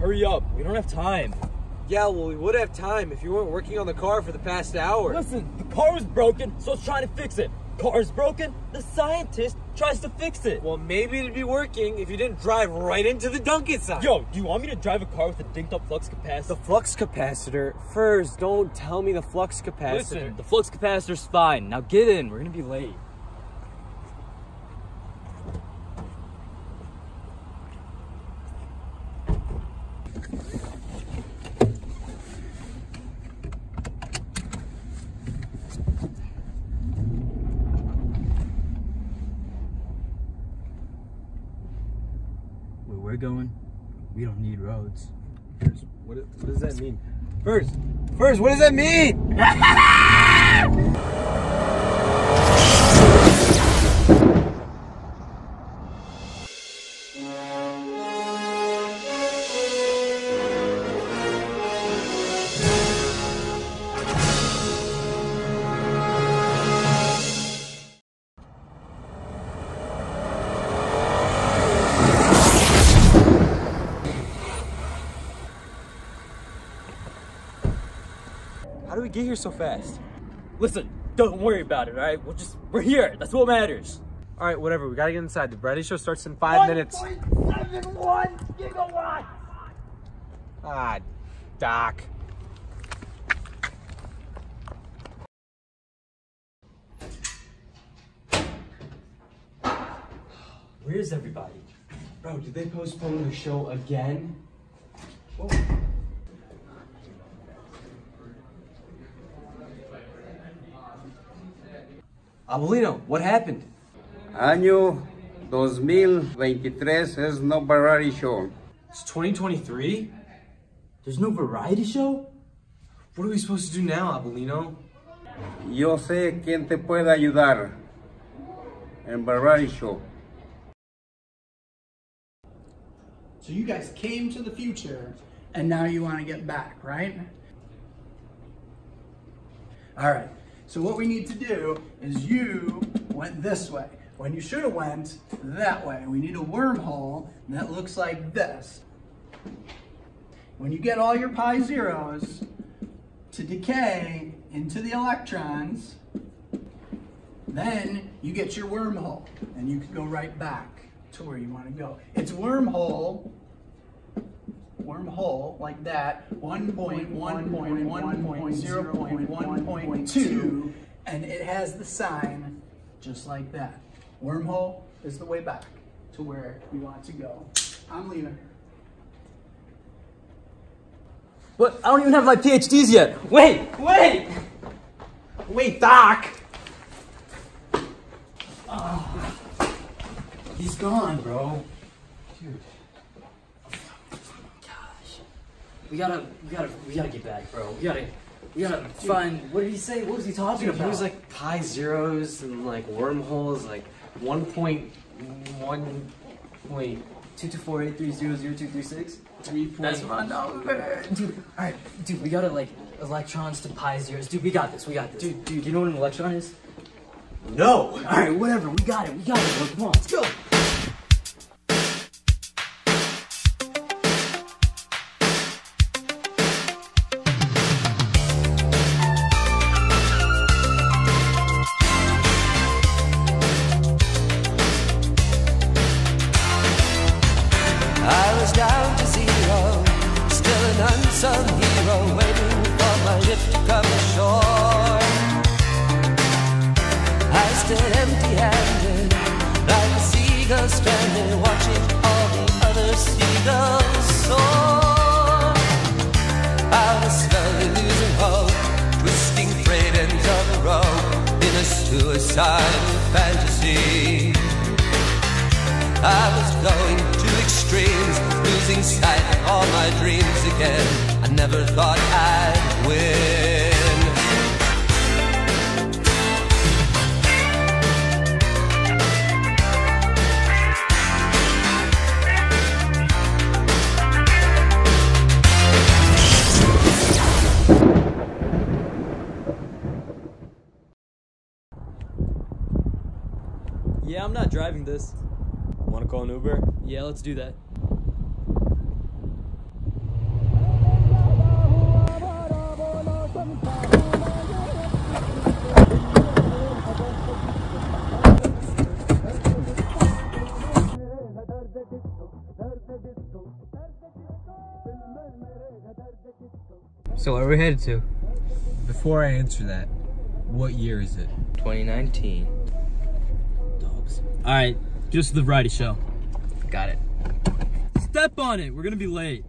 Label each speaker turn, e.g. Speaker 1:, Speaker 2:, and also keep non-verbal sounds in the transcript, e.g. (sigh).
Speaker 1: Hurry up. We don't have time.
Speaker 2: Yeah, well, we would have time if you weren't working on the car for the past hour.
Speaker 1: Listen, the car was broken, so it's trying to fix it. Car's broken, the scientist tries to fix it.
Speaker 2: Well, maybe it'd be working if you didn't drive right into the Dunkin' sign.
Speaker 1: Yo, do you want me to drive a car with a dinked up flux capacitor?
Speaker 2: The flux capacitor. First, don't tell me the flux capacitor.
Speaker 1: Listen, the flux capacitor's fine. Now get in. We're gonna be late. Where we're going, we don't need roads.
Speaker 2: First, what, what does that mean? First, first, what does that mean? (laughs) we get here so fast?
Speaker 1: Listen, don't worry about it, alright? We'll just, we're here. That's what matters.
Speaker 2: All right, whatever. We gotta get inside. The variety show starts in five minutes.
Speaker 1: 1.71 gigawatts!
Speaker 2: Ah, Doc.
Speaker 1: Where's everybody?
Speaker 2: Bro, did they postpone the show again? Abuelino, what happened?
Speaker 3: Año 2023 es no variety show.
Speaker 2: It's 2023?
Speaker 1: There's no variety show?
Speaker 2: What are we supposed to do now, Abuelino?
Speaker 3: Yo sé quién te puede ayudar en variety show.
Speaker 4: So you guys came to the future and now you want to get back, right? All right. So what we need to do is you went this way when you should have went that way. We need a wormhole that looks like this. When you get all your pi zeros to decay into the electrons, then you get your wormhole and you can go right back to where you want to go. It's wormhole, wormhole like that, 1.1.1.0.1.2, and it has the sign just like that. Wormhole is the way back to where we want to go. I'm leaving.
Speaker 1: But I don't even have my PhDs yet. Wait, wait!
Speaker 2: Wait, Doc!
Speaker 4: Ah, he's gone, bro.
Speaker 1: We gotta, we gotta, we gotta get back, bro. We gotta, we gotta find. What did he say? What was he talking
Speaker 2: Dude,
Speaker 1: about?
Speaker 2: he was like pi zeros and like wormholes, like 1.1 point.
Speaker 1: two two four eight three zero zero two three six.
Speaker 4: Three
Speaker 1: That's my number, dude. All right, dude. We gotta like electrons to pi zeros, dude. We got this. We got this, dude. Dude, you know what an electron is?
Speaker 2: No!
Speaker 1: All right, whatever. We got it. We got it. Come on, let's go.
Speaker 5: Unsung hero, waiting for my ship to come ashore. I stood empty-handed, like a seagull stranded, watching all the other seagulls soar. I was slowly losing hope, twisting frayed ends of a rope in a suicidal fantasy. I was going to extremes, losing sight of all my dreams again. I never thought I'd win.
Speaker 1: Yeah, I'm not driving this.
Speaker 2: Want to call an Uber?
Speaker 1: Yeah, let's do that. So where are we headed to?
Speaker 2: Before I answer that, what year is it?
Speaker 1: 2019. Dogs.
Speaker 6: All right, just the variety show.
Speaker 1: Got it.
Speaker 6: Step on it. We're gonna be late.